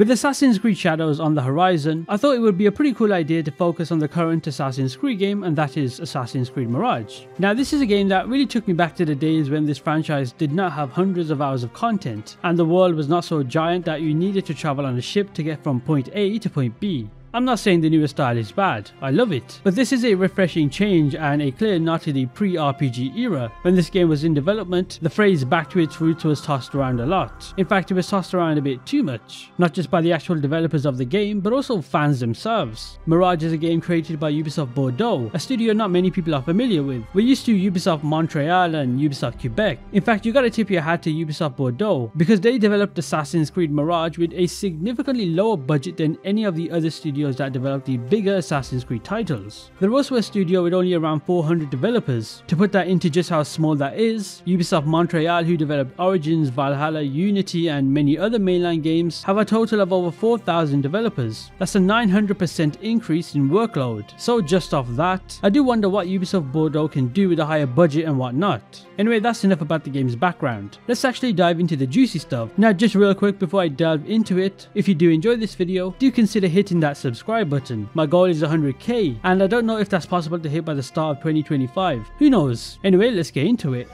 With Assassin's Creed Shadows on the horizon, I thought it would be a pretty cool idea to focus on the current Assassin's Creed game and that is Assassin's Creed Mirage. Now this is a game that really took me back to the days when this franchise did not have hundreds of hours of content and the world was not so giant that you needed to travel on a ship to get from point A to point B. I'm not saying the newer style is bad, I love it, but this is a refreshing change and a clear nod to the pre-RPG era. When this game was in development, the phrase back to its roots was tossed around a lot. In fact, it was tossed around a bit too much, not just by the actual developers of the game, but also fans themselves. Mirage is a game created by Ubisoft Bordeaux, a studio not many people are familiar with. We're used to Ubisoft Montreal and Ubisoft Quebec. In fact, you gotta tip your hat to Ubisoft Bordeaux, because they developed Assassin's Creed Mirage with a significantly lower budget than any of the other studios studios that developed the bigger Assassin's Creed titles. They're studio with only around 400 developers. To put that into just how small that is, Ubisoft Montreal who developed Origins, Valhalla, Unity and many other mainline games have a total of over 4,000 developers. That's a 900% increase in workload. So just off that, I do wonder what Ubisoft Bordeaux can do with a higher budget and whatnot. Anyway, that's enough about the game's background. Let's actually dive into the juicy stuff. Now just real quick before I delve into it, if you do enjoy this video, do consider hitting that subscribe button. My goal is 100k and I don't know if that's possible to hit by the start of 2025. Who knows? Anyway, let's get into it.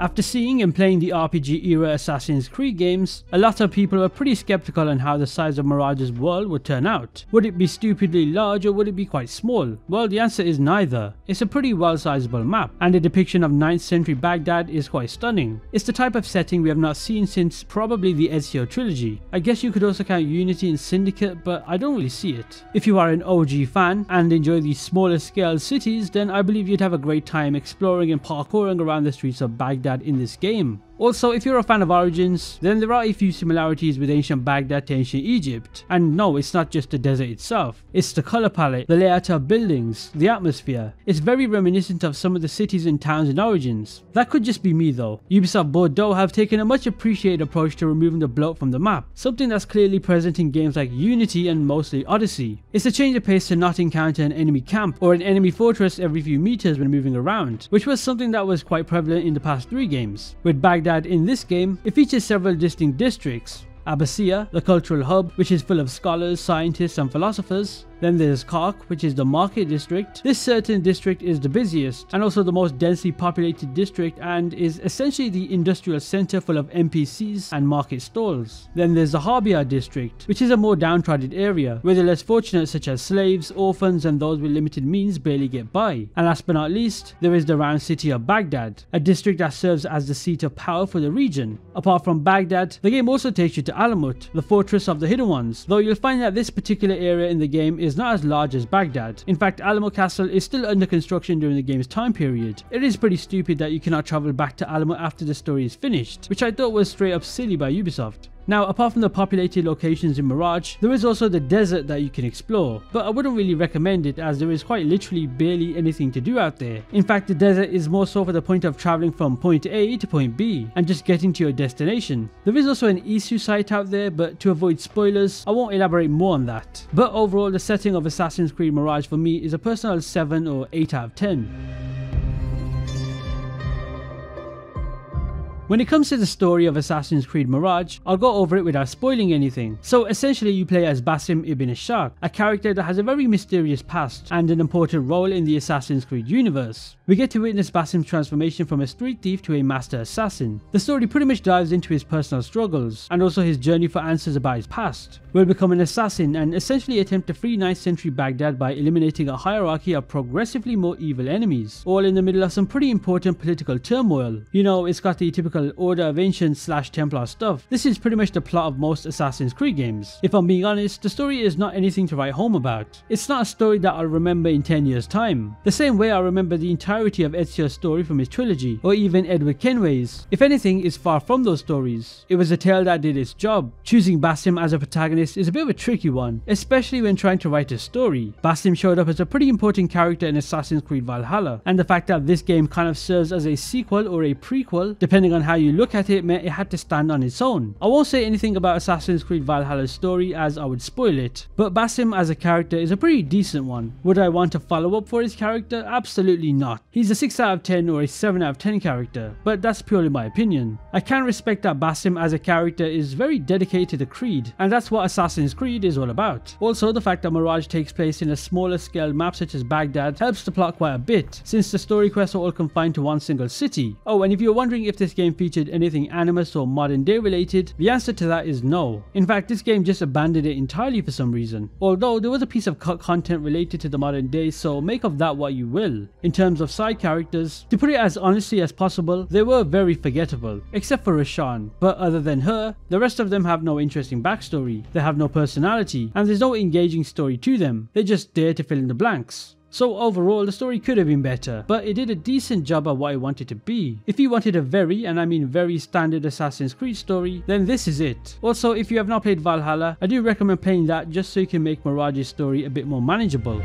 After seeing and playing the RPG era Assassin's Creed games, a lot of people were pretty skeptical on how the size of Mirage's world would turn out. Would it be stupidly large or would it be quite small? Well, the answer is neither. It's a pretty well sizable map, and the depiction of 9th century Baghdad is quite stunning. It's the type of setting we have not seen since probably the Ezio trilogy. I guess you could also count Unity and Syndicate, but I don't really see it. If you are an OG fan and enjoy these smaller scale cities, then I believe you'd have a great time exploring and parkouring around the streets of Baghdad in this game. Also, if you're a fan of Origins, then there are a few similarities with ancient Baghdad to ancient Egypt. And no, it's not just the desert itself, it's the colour palette, the layout of buildings, the atmosphere. It's very reminiscent of some of the cities and towns in Origins. That could just be me though. Ubisoft Bordeaux have taken a much appreciated approach to removing the bloat from the map, something that's clearly present in games like Unity and mostly Odyssey. It's a change of pace to not encounter an enemy camp or an enemy fortress every few meters when moving around, which was something that was quite prevalent in the past three games. With Baghdad that in this game, it features several distinct districts. Abbasiyah, the cultural hub, which is full of scholars, scientists and philosophers, then there's Karkh, which is the market district. This certain district is the busiest and also the most densely populated district and is essentially the industrial center full of NPCs and market stalls. Then there's the Harbiyah district, which is a more downtrodden area where the less fortunate such as slaves, orphans and those with limited means barely get by. And last but not least, there is the round city of Baghdad, a district that serves as the seat of power for the region. Apart from Baghdad, the game also takes you to Alamut, the fortress of the Hidden Ones, though you'll find that this particular area in the game is is not as large as Baghdad. In fact, Alamut Castle is still under construction during the game's time period. It is pretty stupid that you cannot travel back to Alamut after the story is finished, which I thought was straight up silly by Ubisoft. Now, apart from the populated locations in Mirage, there is also the desert that you can explore, but I wouldn't really recommend it as there is quite literally barely anything to do out there. In fact, the desert is more so for the point of traveling from point A to point B and just getting to your destination. There is also an Isu site out there, but to avoid spoilers, I won't elaborate more on that. But overall, the setting of Assassin's Creed Mirage for me is a personal 7 or 8 out of 10. When it comes to the story of Assassin's Creed Mirage, I'll go over it without spoiling anything. So essentially you play as Basim ibn Ishaq, a character that has a very mysterious past and an important role in the Assassin's Creed universe. We get to witness Basim's transformation from a street thief to a master assassin. The story pretty much dives into his personal struggles and also his journey for answers about his past. Will become an assassin and essentially attempt to free 9th century Baghdad by eliminating a hierarchy of progressively more evil enemies, all in the middle of some pretty important political turmoil. You know, it's got the typical Order of Ancients slash Templar stuff. This is pretty much the plot of most Assassin's Creed games. If I'm being honest, the story is not anything to write home about. It's not a story that I'll remember in 10 years time. The same way I remember the entirety of Ezio's story from his trilogy, or even Edward Kenway's. If anything, it's far from those stories. It was a tale that did its job. Choosing Basim as a protagonist is a bit of a tricky one, especially when trying to write a story. Basim showed up as a pretty important character in Assassin's Creed Valhalla, and the fact that this game kind of serves as a sequel or a prequel, depending on how how you look at it meant it had to stand on its own. I won't say anything about Assassin's Creed Valhalla's story as I would spoil it, but Basim as a character is a pretty decent one. Would I want a follow up for his character? Absolutely not. He's a 6 out of 10 or a 7 out of 10 character, but that's purely my opinion. I can respect that Basim as a character is very dedicated to Creed, and that's what Assassin's Creed is all about. Also, the fact that Mirage takes place in a smaller scale map such as Baghdad helps the plot quite a bit, since the story quests are all confined to one single city. Oh, and if you're wondering if this game featured anything animus or modern day related, the answer to that is no. In fact, this game just abandoned it entirely for some reason. Although there was a piece of cut content related to the modern day, so make of that what you will. In terms of side characters, to put it as honestly as possible, they were very forgettable, except for Roshan. But other than her, the rest of them have no interesting backstory, they have no personality, and there's no engaging story to them. They're just there to fill in the blanks. So overall, the story could have been better, but it did a decent job at what it wanted to be. If you wanted a very, and I mean very standard Assassin's Creed story, then this is it. Also, if you have not played Valhalla, I do recommend playing that just so you can make Mirage's story a bit more manageable.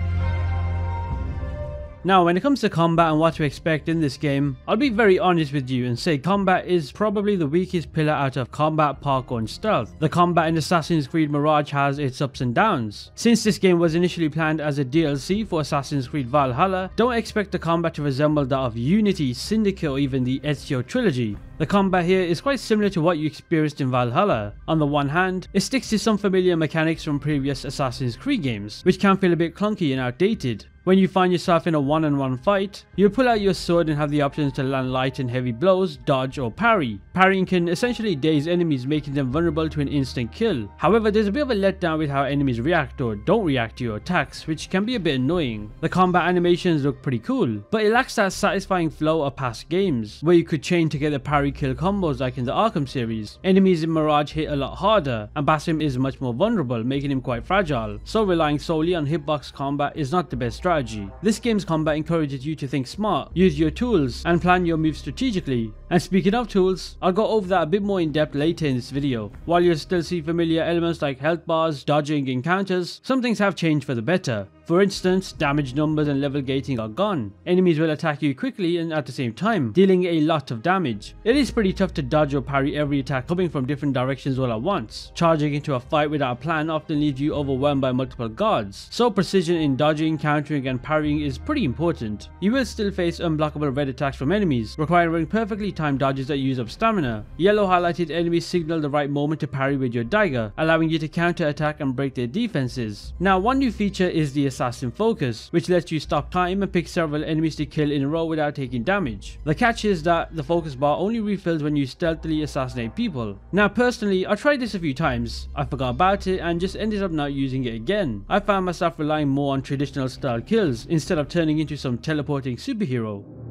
Now, when it comes to combat and what to expect in this game, I'll be very honest with you and say combat is probably the weakest pillar out of combat, parkour and stealth. The combat in Assassin's Creed Mirage has its ups and downs. Since this game was initially planned as a DLC for Assassin's Creed Valhalla, don't expect the combat to resemble that of Unity, Syndicate or even the Ezio trilogy. The combat here is quite similar to what you experienced in Valhalla. On the one hand, it sticks to some familiar mechanics from previous Assassin's Creed games, which can feel a bit clunky and outdated. When you find yourself in a one-on-one fight, you pull out your sword and have the options to land light and heavy blows, dodge or parry. Parrying can essentially daze enemies making them vulnerable to an instant kill. However, there's a bit of a letdown with how enemies react or don't react to your attacks, which can be a bit annoying. The combat animations look pretty cool, but it lacks that satisfying flow of past games, where you could chain together parry kill combos like in the Arkham series. Enemies in Mirage hit a lot harder, and Basim is much more vulnerable, making him quite fragile, so relying solely on hitbox combat is not the best strategy strategy. This game's combat encourages you to think smart, use your tools, and plan your moves strategically. And speaking of tools, I'll go over that a bit more in depth later in this video. While you'll still see familiar elements like health bars, dodging, encounters, some things have changed for the better. For instance, damage numbers and level gating are gone. Enemies will attack you quickly and at the same time, dealing a lot of damage. It is pretty tough to dodge or parry every attack coming from different directions all at once. Charging into a fight without a plan often leaves you overwhelmed by multiple guards, so precision in dodging, countering and parrying is pretty important. You will still face unblockable red attacks from enemies, requiring perfectly timed dodges that use up stamina. Yellow highlighted enemies signal the right moment to parry with your dagger, allowing you to counter attack and break their defenses. Now one new feature is the assassin focus, which lets you stop time and pick several enemies to kill in a row without taking damage. The catch is that the focus bar only refills when you stealthily assassinate people. Now personally, I tried this a few times, I forgot about it and just ended up not using it again. I found myself relying more on traditional style kills instead of turning into some teleporting superhero.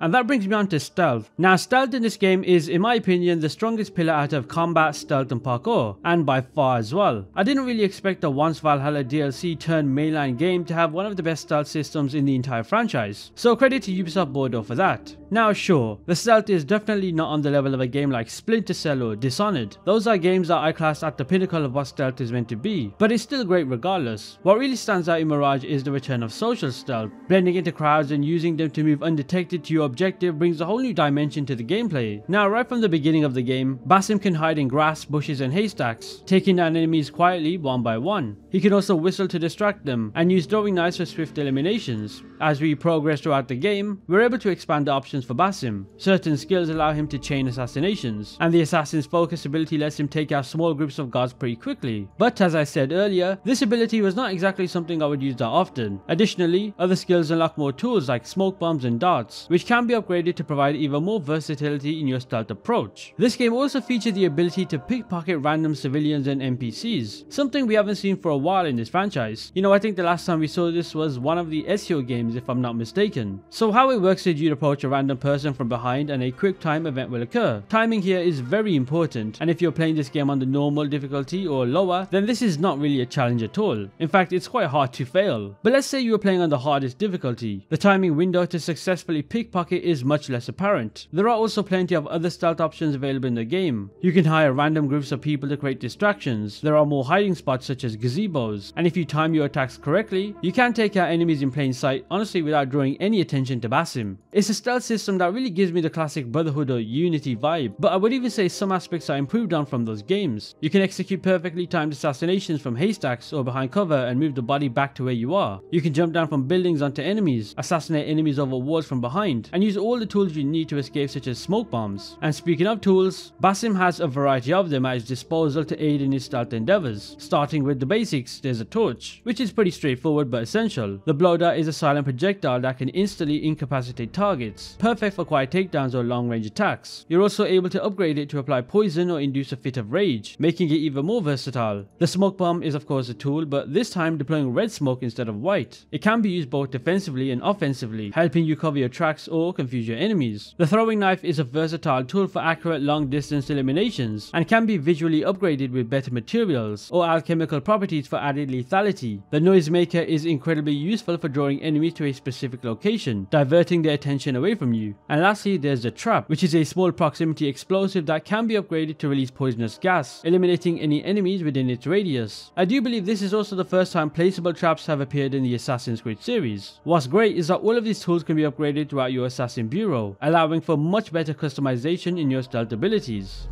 And that brings me on to stealth. Now stealth in this game is in my opinion the strongest pillar out of combat, stealth and parkour, and by far as well. I didn't really expect the Once Valhalla DLC turned mainline game to have one of the best stealth systems in the entire franchise, so credit to Ubisoft Bordeaux for that. Now sure, the stealth is definitely not on the level of a game like Splinter Cell or Dishonored. Those are games that I class at the pinnacle of what stealth is meant to be, but it's still great regardless. What really stands out in Mirage is the return of social stealth, blending into crowds and using them to move undetected to your objective brings a whole new dimension to the gameplay. Now right from the beginning of the game, Basim can hide in grass, bushes and haystacks, taking down enemies quietly one by one. He can also whistle to distract them, and use throwing knives for swift eliminations. As we progress throughout the game, we're able to expand the options for Basim. Certain skills allow him to chain assassinations, and the assassin's focus ability lets him take out small groups of guards pretty quickly. But as I said earlier, this ability was not exactly something I would use that often. Additionally, other skills unlock more tools like smoke bombs and darts, which can be upgraded to provide even more versatility in your stealth approach. This game also featured the ability to pickpocket random civilians and NPCs, something we haven't seen for a while in this franchise. You know, I think the last time we saw this was one of the Ezio games if I'm not mistaken. So how it works is you'd approach a random random person from behind and a quick time event will occur. Timing here is very important and if you're playing this game on the normal difficulty or lower, then this is not really a challenge at all. In fact, it's quite hard to fail. But let's say you were playing on the hardest difficulty. The timing window to successfully pickpocket is much less apparent. There are also plenty of other stealth options available in the game. You can hire random groups of people to create distractions. There are more hiding spots such as gazebos. And if you time your attacks correctly, you can take out enemies in plain sight honestly without drawing any attention to Basim. It's a stealth system that really gives me the classic Brotherhood or Unity vibe, but I would even say some aspects are improved on from those games. You can execute perfectly timed assassinations from haystacks or behind cover and move the body back to where you are. You can jump down from buildings onto enemies, assassinate enemies over walls from behind, and use all the tools you need to escape such as smoke bombs. And speaking of tools, Basim has a variety of them at his disposal to aid in his stealth endeavors. Starting with the basics, there's a torch, which is pretty straightforward but essential. The blow dart is a silent projectile that can instantly incapacitate targets, perfect for quiet takedowns or long range attacks. You're also able to upgrade it to apply poison or induce a fit of rage, making it even more versatile. The smoke bomb is of course a tool, but this time deploying red smoke instead of white. It can be used both defensively and offensively, helping you cover your tracks or confuse your enemies. The throwing knife is a versatile tool for accurate long distance eliminations, and can be visually upgraded with better materials or alchemical properties for added lethality. The noisemaker is incredibly useful for drawing enemies to a specific location, diverting their attention away from you. And lastly, there's the trap, which is a small proximity explosive that can be upgraded to release poisonous gas, eliminating any enemies within its radius. I do believe this is also the first time placeable traps have appeared in the Assassin's Creed series. What's great is that all of these tools can be upgraded throughout your Assassin Bureau, allowing for much better customization in your stealth abilities.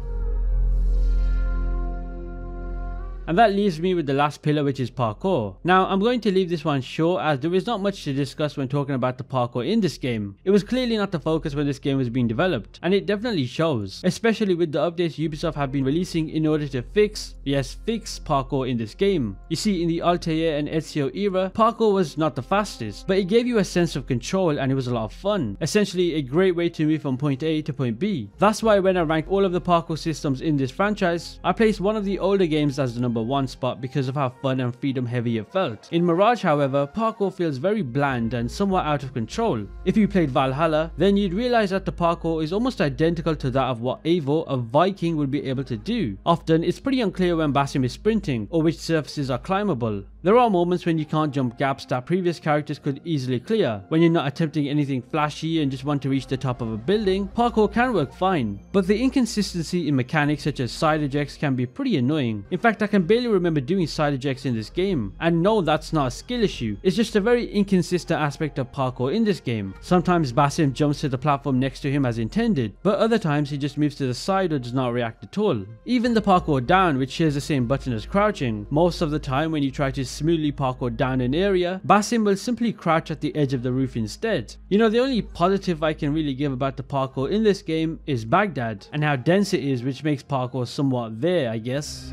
And that leaves me with the last pillar which is parkour. Now I'm going to leave this one short as there is not much to discuss when talking about the parkour in this game. It was clearly not the focus when this game was being developed and it definitely shows, especially with the updates Ubisoft have been releasing in order to fix, yes fix parkour in this game. You see in the Altair and Ezio era, parkour was not the fastest, but it gave you a sense of control and it was a lot of fun. Essentially a great way to move from point A to point B. That's why when I ranked all of the parkour systems in this franchise, I placed one of the older games as the number number one spot because of how fun and freedom heavy it felt. In Mirage however, parkour feels very bland and somewhat out of control. If you played Valhalla, then you'd realize that the parkour is almost identical to that of what Eivor, a Viking, would be able to do. Often, it's pretty unclear when Basim is sprinting or which surfaces are climbable. There are moments when you can't jump gaps that previous characters could easily clear. When you're not attempting anything flashy and just want to reach the top of a building, parkour can work fine. But the inconsistency in mechanics such as side ejects can be pretty annoying. In fact, I can barely remember doing side ejects in this game. And no, that's not a skill issue. It's just a very inconsistent aspect of parkour in this game. Sometimes Basim jumps to the platform next to him as intended, but other times he just moves to the side or does not react at all. Even the parkour down, which shares the same button as crouching, most of the time when you try to smoothly parkour down an area, Basim will simply crouch at the edge of the roof instead. You know, the only positive I can really give about the parkour in this game is Baghdad, and how dense it is which makes parkour somewhat there, I guess.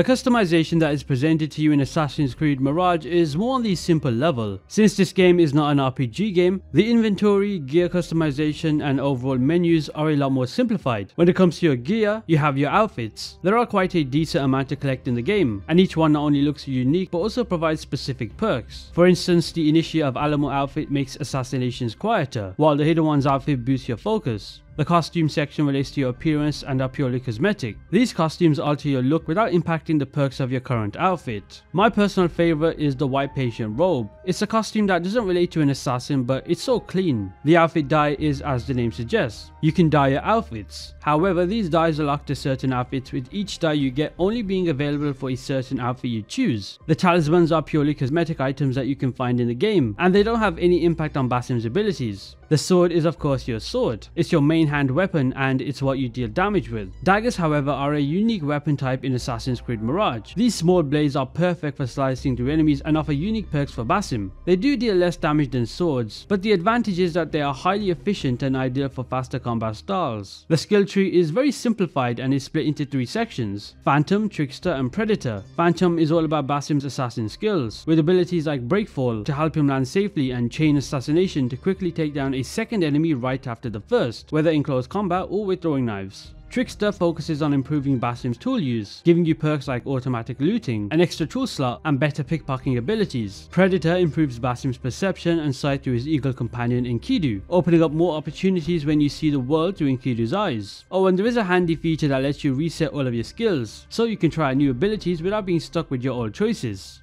The customization that is presented to you in Assassin's Creed Mirage is more on the simple level. Since this game is not an RPG game, the inventory, gear customization and overall menus are a lot more simplified. When it comes to your gear, you have your outfits. There are quite a decent amount to collect in the game, and each one not only looks unique but also provides specific perks. For instance, the Initiate of Alamut outfit makes assassinations quieter, while the Hidden One's outfit boosts your focus. The costume section relates to your appearance and are purely cosmetic. These costumes alter your look without impacting the perks of your current outfit. My personal favorite is the white patient robe. It's a costume that doesn't relate to an assassin but it's so clean. The outfit dye is as the name suggests. You can dye your outfits. However, these dyes are locked to certain outfits with each dye you get only being available for a certain outfit you choose. The talismans are purely cosmetic items that you can find in the game and they don't have any impact on Basim's abilities. The sword is of course your sword. It's your main hand weapon and it's what you deal damage with. Daggers however are a unique weapon type in Assassin's Creed Mirage. These small blades are perfect for slicing through enemies and offer unique perks for Basim. They do deal less damage than swords, but the advantage is that they are highly efficient and ideal for faster combat styles. The skill tree is very simplified and is split into three sections, Phantom, Trickster and Predator. Phantom is all about Basim's assassin skills, with abilities like Breakfall to help him land safely and Chain Assassination to quickly take down a second enemy right after the first, whether whether in close combat or with throwing knives. Trickster focuses on improving Basim's tool use, giving you perks like automatic looting, an extra tool slot, and better pickpocketing abilities. Predator improves Basim's perception and sight through his eagle companion Enkidu, opening up more opportunities when you see the world through Enkidu's eyes. Oh, and there is a handy feature that lets you reset all of your skills, so you can try new abilities without being stuck with your old choices.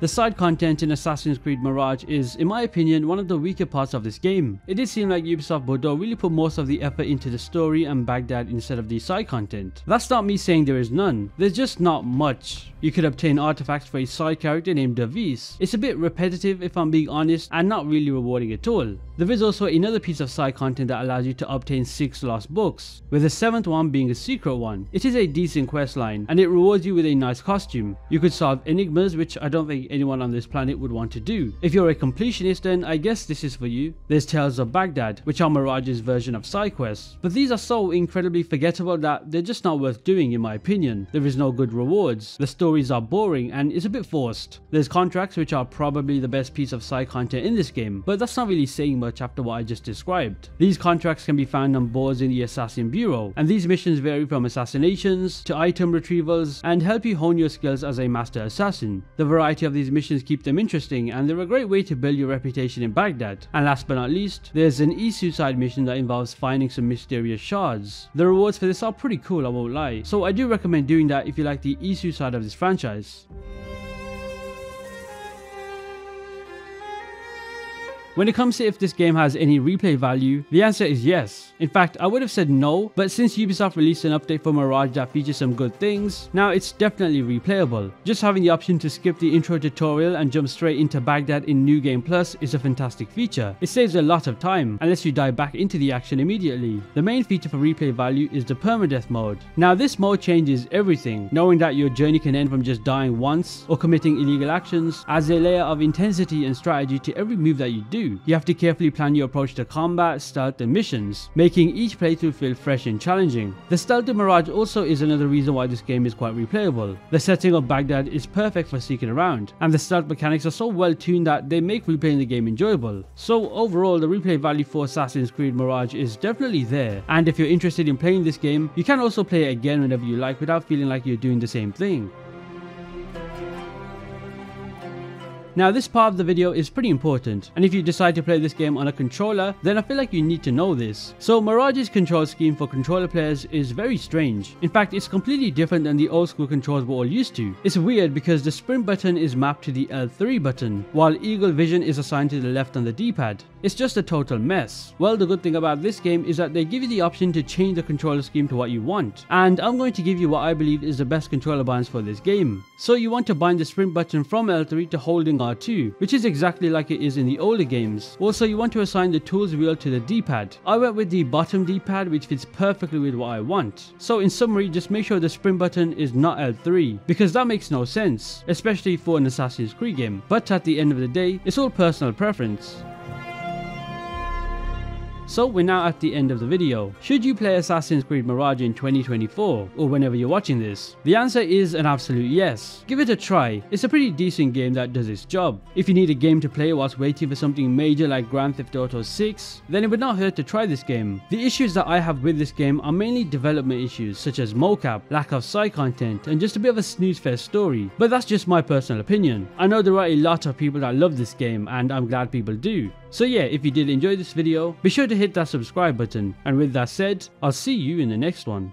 The side content in Assassin's Creed Mirage is, in my opinion, one of the weaker parts of this game. It did seem like Ubisoft Bordeaux really put most of the effort into the story and Baghdad instead of the side content. That's not me saying there is none, there's just not much. You could obtain artifacts for a side character named Davis. It's a bit repetitive if I'm being honest and not really rewarding at all. There is also another piece of side content that allows you to obtain 6 lost books, with the 7th one being a secret one. It is a decent quest line and it rewards you with a nice costume. You could solve enigmas which I don't think anyone on this planet would want to do. If you're a completionist then I guess this is for you. There's Tales of Baghdad, which are Mirage's version of side quests, but these are so incredibly forgettable that they're just not worth doing in my opinion. There is no good rewards, the stories are boring and it's a bit forced. There's contracts which are probably the best piece of side content in this game, but that's not really saying much after what I just described. These contracts can be found on boards in the Assassin Bureau, and these missions vary from assassinations to item retrievals and help you hone your skills as a master assassin. The variety of these missions keep them interesting and they're a great way to build your reputation in Baghdad. And last but not least, there's an Isu side mission that involves finding some mysterious shards. The rewards for this are pretty cool, I won't lie, so I do recommend doing that if you like the Isu side of this franchise. When it comes to if this game has any replay value, the answer is yes. In fact, I would have said no, but since Ubisoft released an update for Mirage that features some good things, now it's definitely replayable. Just having the option to skip the intro tutorial and jump straight into Baghdad in New Game Plus is a fantastic feature. It saves a lot of time, unless you dive back into the action immediately. The main feature for replay value is the permadeath mode. Now this mode changes everything, knowing that your journey can end from just dying once or committing illegal actions, adds a layer of intensity and strategy to every move that you do you have to carefully plan your approach to combat, stealth and missions, making each playthrough feel fresh and challenging. The stealth in Mirage also is another reason why this game is quite replayable. The setting of Baghdad is perfect for sneaking around, and the stealth mechanics are so well tuned that they make replaying the game enjoyable. So overall, the replay value for Assassin's Creed Mirage is definitely there, and if you're interested in playing this game, you can also play it again whenever you like without feeling like you're doing the same thing. Now this part of the video is pretty important and if you decide to play this game on a controller then I feel like you need to know this. So Mirage's control scheme for controller players is very strange. In fact it's completely different than the old school controls we're all used to. It's weird because the sprint button is mapped to the L3 button while eagle vision is assigned to the left on the D-pad. It's just a total mess. Well the good thing about this game is that they give you the option to change the controller scheme to what you want and I'm going to give you what I believe is the best controller binds for this game. So you want to bind the sprint button from L3 to holding R2, which is exactly like it is in the older games. Also you want to assign the tools wheel to the D-pad. I went with the bottom D-pad which fits perfectly with what I want. So in summary just make sure the sprint button is not L3 because that makes no sense, especially for an Assassin's Creed game. But at the end of the day, it's all personal preference. So we're now at the end of the video. Should you play Assassin's Creed Mirage in 2024 or whenever you're watching this? The answer is an absolute yes. Give it a try. It's a pretty decent game that does its job. If you need a game to play whilst waiting for something major like Grand Theft Auto 6, then it would not hurt to try this game. The issues that I have with this game are mainly development issues such as mocap, lack of side content and just a bit of a snooze fest story. But that's just my personal opinion. I know there are a lot of people that love this game and I'm glad people do. So yeah, if you did enjoy this video, be sure to hit that subscribe button. And with that said, I'll see you in the next one.